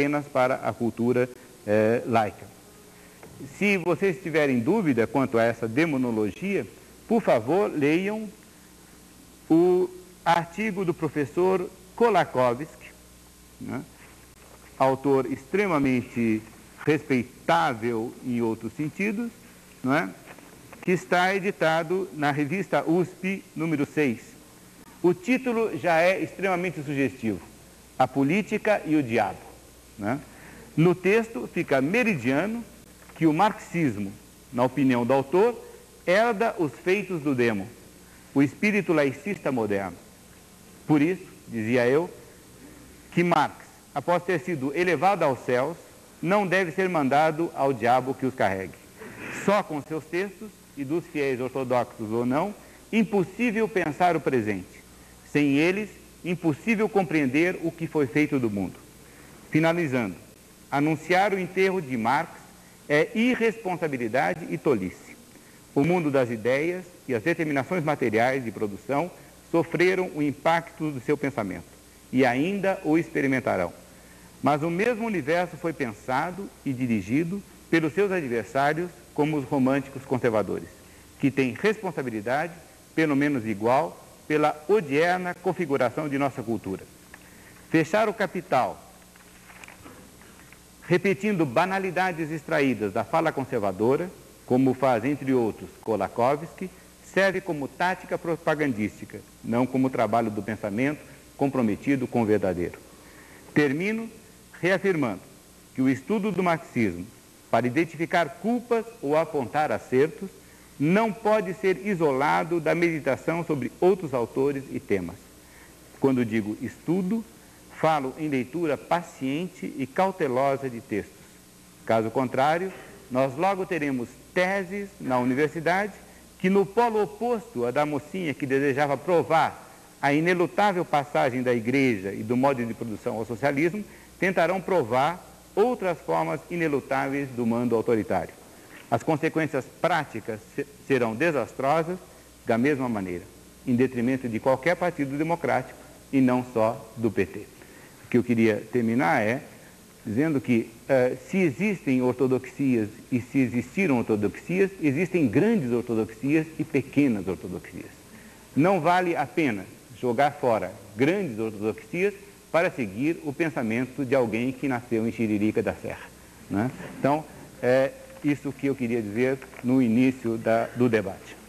apenas para a cultura eh, laica. Se vocês tiverem dúvida quanto a essa demonologia, por favor, leiam o artigo do professor Kolakowski, né? autor extremamente respeitável em outros sentidos, não é? que está editado na revista USP, número 6. O título já é extremamente sugestivo, A Política e o Diabo. Né? No texto fica meridiano que o marxismo, na opinião do autor, herda os feitos do demo, o espírito laicista moderno. Por isso, dizia eu, que Marx, após ter sido elevado aos céus, não deve ser mandado ao diabo que os carregue. Só com seus textos, e dos fiéis ortodoxos ou não, impossível pensar o presente. Sem eles, impossível compreender o que foi feito do mundo. Finalizando, anunciar o enterro de Marx é irresponsabilidade e tolice. O mundo das ideias e as determinações materiais de produção sofreram o impacto do seu pensamento e ainda o experimentarão. Mas o mesmo universo foi pensado e dirigido pelos seus adversários como os românticos conservadores, que têm responsabilidade, pelo menos igual, pela odierna configuração de nossa cultura. Fechar o capital, repetindo banalidades extraídas da fala conservadora, como faz, entre outros, Kolakowski, serve como tática propagandística, não como trabalho do pensamento comprometido com o verdadeiro. Termino reafirmando que o estudo do marxismo, para identificar culpas ou apontar acertos, não pode ser isolado da meditação sobre outros autores e temas. Quando digo estudo, falo em leitura paciente e cautelosa de textos. Caso contrário, nós logo teremos teses na universidade que, no polo oposto à da mocinha que desejava provar a inelutável passagem da igreja e do modo de produção ao socialismo, tentarão provar outras formas inelutáveis do mando autoritário. As consequências práticas serão desastrosas da mesma maneira, em detrimento de qualquer partido democrático e não só do PT. Que eu queria terminar é dizendo que uh, se existem ortodoxias e se existiram ortodoxias, existem grandes ortodoxias e pequenas ortodoxias. Não vale a pena jogar fora grandes ortodoxias para seguir o pensamento de alguém que nasceu em Xiririca da Serra. Né? Então, é isso que eu queria dizer no início da, do debate.